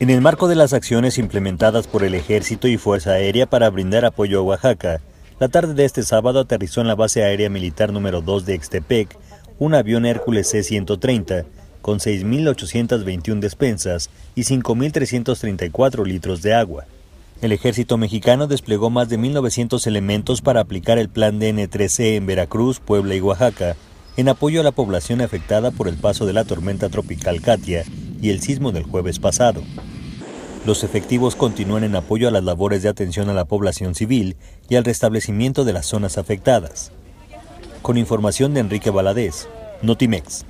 En el marco de las acciones implementadas por el Ejército y Fuerza Aérea para brindar apoyo a Oaxaca, la tarde de este sábado aterrizó en la base aérea militar número 2 de Extepec un avión Hércules C-130 con 6.821 despensas y 5.334 litros de agua. El ejército mexicano desplegó más de 1.900 elementos para aplicar el plan DN3C en Veracruz, Puebla y Oaxaca, en apoyo a la población afectada por el paso de la tormenta tropical Katia y el sismo del jueves pasado. Los efectivos continúan en apoyo a las labores de atención a la población civil y al restablecimiento de las zonas afectadas. Con información de Enrique Valadez, Notimex.